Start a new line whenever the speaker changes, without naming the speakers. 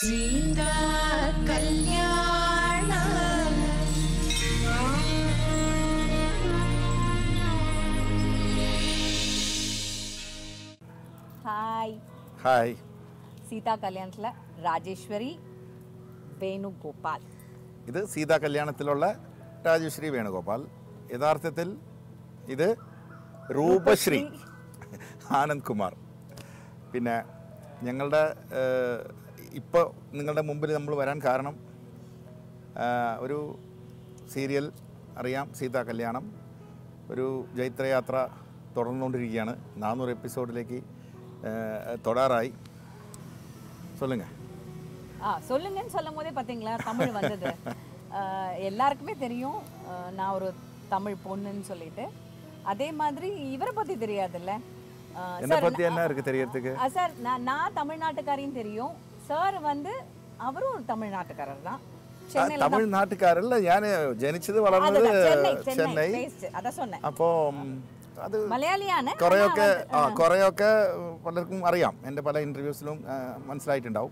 Sita Kalyana.
Hi.
Hi.
Seetha കല്യാണത്തിലെ രാജേശ്വരി വേണുഗോപാൽ.
ഇത് സീതാ കല്യാണത്തിലുള്ള രാജേശ്വരി വേണുഗോപാൽ. യഥാർത്ഥത്തിൽ ഇത് രൂപശ്രീ ആനന്ദ് കുമാർ. പിന്നെ ഞങ്ങളുടെ ഇപ്പോൾ നിങ്ങളുടെ മുമ്പിൽ നമ്മൾ വരാൻ കാരണം ആ, ഒരു സീരിയൽ അറിയാം സീതാ കല്യാണം ഒരു ജൈത്രയാത്ര തുടർന്നുകൊണ്ടിരിക്കുകയാണ് നാനൂറ് എപ്പിസോഡിലേക്ക് ആ, തൊടാറായി சொல்லுங்கள்
ஆ சொல்லுங்கன்னு சொல்லும் போதே பார்த்தீங்களா தமிழ் வந்தது ஆஹ், எல்லாருக்குமே தெரியும் ஆஹ், நான் ஒரு தமிழ் பொண்ணுன்னு சொல்லிட்டு அதே மாதிரி இவரை பற்றி தெரியாதுல்ல ஆஹ்,
என்னை
sir,
பற்றி என்ன இருக்குது தெரியறதுக்கு
ஆ, சார் நான் நான் தமிழ்நாட்டுக்காரின்னு தெரியும் சார் வந்து அவரும் ஒரு தமிழ்நாட்டுக்காரர் தான் சென்னையில் தான்
തമിഴ്നാട്ടുകാരല്ല ഞാൻ ജനിച്ചത് വളർന്നത്
அதுதான், சென்னை சென்னை
ചെന്നൈ
based. அதான் சொன்னேன்
അപ്പോൾ അത്
മലയാളിയാണ്
കുറേയൊക്കെ ആ കുറേയൊക്കെ പലർക്കും അറിയാം എൻ്റെ പല ഇൻ്റർവ്യൂസിലും മനസ്സിലായിട്ടുണ്ടാവും